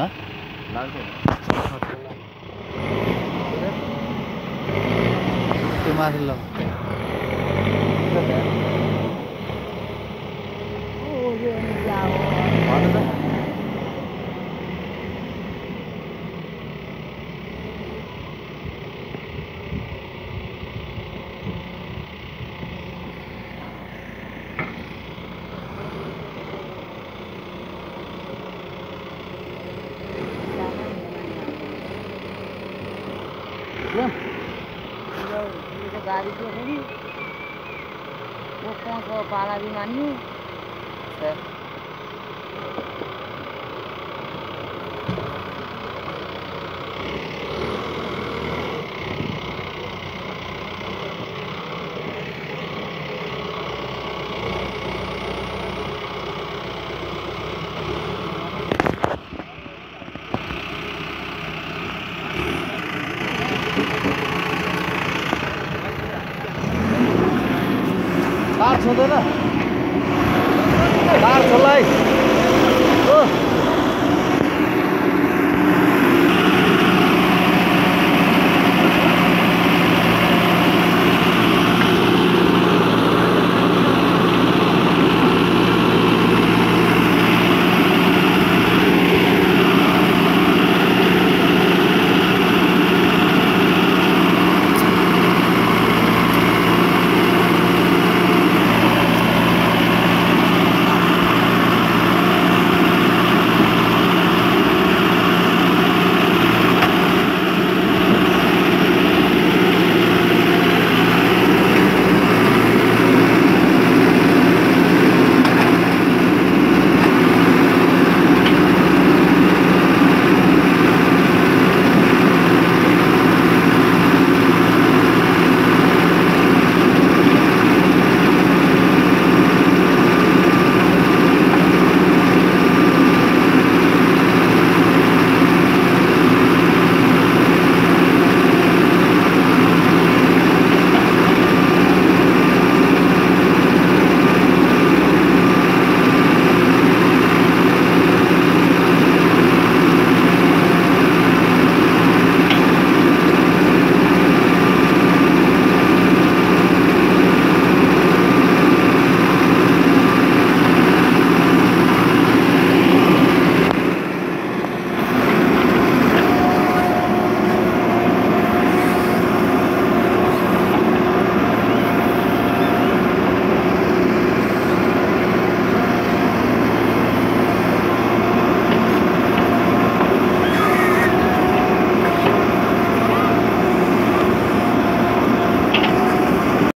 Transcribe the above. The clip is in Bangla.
হ্যাঁ? কে गाड़ी तो है वो पाला भी मानी सर